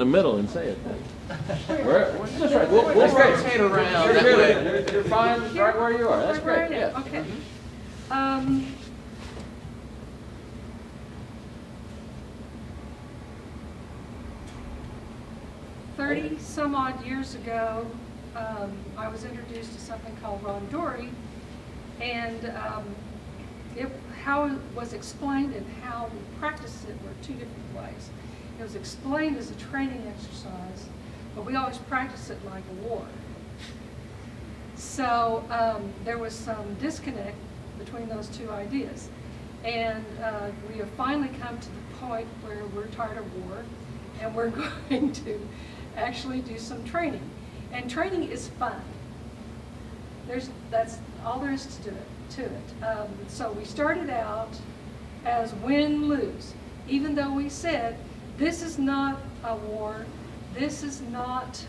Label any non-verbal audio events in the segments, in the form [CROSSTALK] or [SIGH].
the middle and say it then. [LAUGHS] Where, where- just right, we'll, we'll rotate around You're. You're- You're fine, right where you are, that's Right great, yeah. Okay. Um, Thirty some odd years ago, um, I was introduced to something called Ron Randori, and um, it, how it was explained and how we practiced it were two different ways. It was explained as a training exercise, but we always practiced it like a war. So um, there was some disconnect between those two ideas. And uh, we have finally come to the point where we're tired of war and we're [LAUGHS] going to actually do some training. And training is fun. There's, that's all there is to it. To it. Um, so we started out as win-lose, even though we said this is not a war, this is not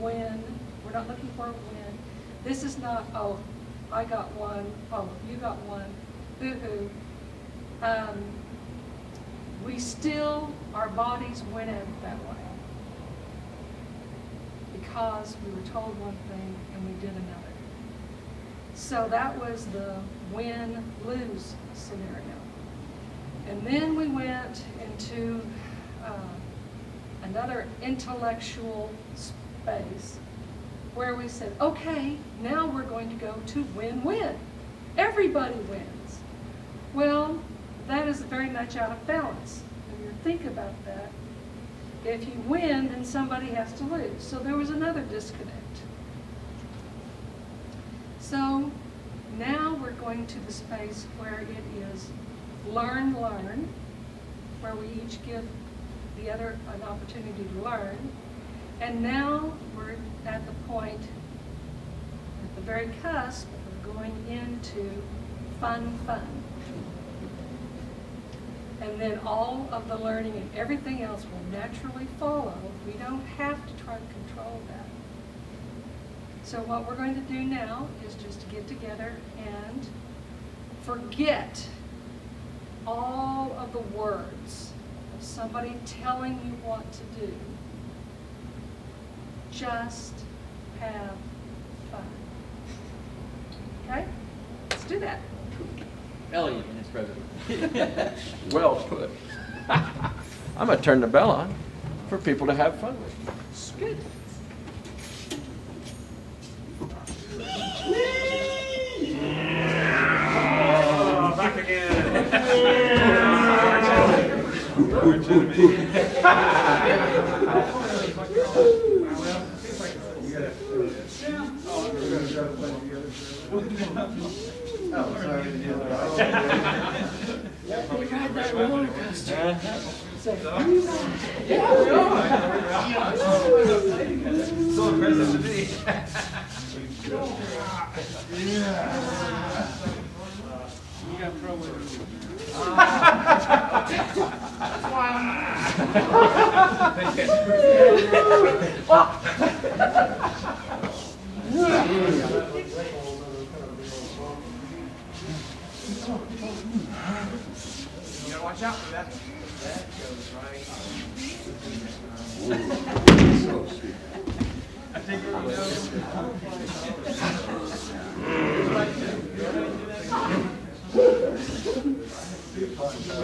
win, we're not looking for a win. This is not, oh, I got one, oh, you got one, boo-hoo. Um, we still, our bodies went out that way. Because we were told one thing and we did another. So that was the win-lose scenario. And then we went into uh, another intellectual space where we said, okay, now we're going to go to win-win. Everybody wins. Well, that is very much out of balance. When you think about that, if you win, then somebody has to lose. So there was another disconnect. So now we're going to the space where it is learn, learn, where we each give the other an opportunity to learn. And now we're at the point, at the very cusp of going into fun, fun. And then all of the learning and everything else will naturally follow. We don't have to try to control that. So what we're going to do now is just get together and forget all of the words somebody telling you what to do. Just have fun. Okay? Let's do that. Elliot and his president. [LAUGHS] Well put. [LAUGHS] I'm gonna turn the bell on for people to have fun with. Good. So impressive to me. [LAUGHS] [LAUGHS] You gotta watch out for that. That goes right. I think you know.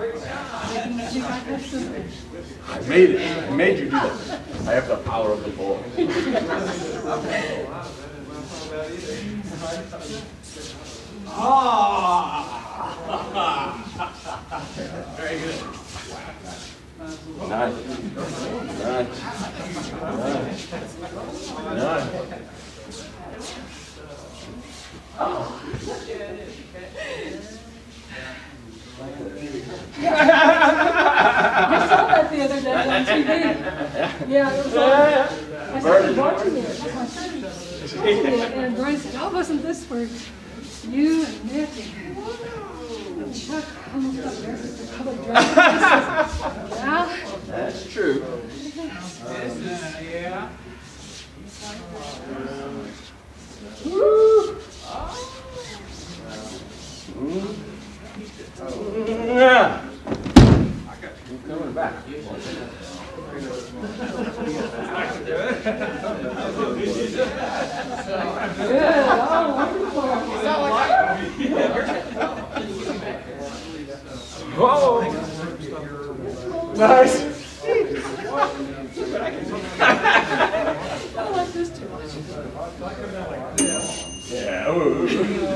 I made it. I made you do that. I have the power of the ball. Very good. Nice. Nice. Nice. I saw that the other day on TV. Yeah, it was on. I started watching it. My son was watching it, and Brian said, "Oh, wasn't this where you and Nick and Chuck almost got arrested for public drunkenness. [LAUGHS] [LAUGHS] Yeah. Coming back. Ooh.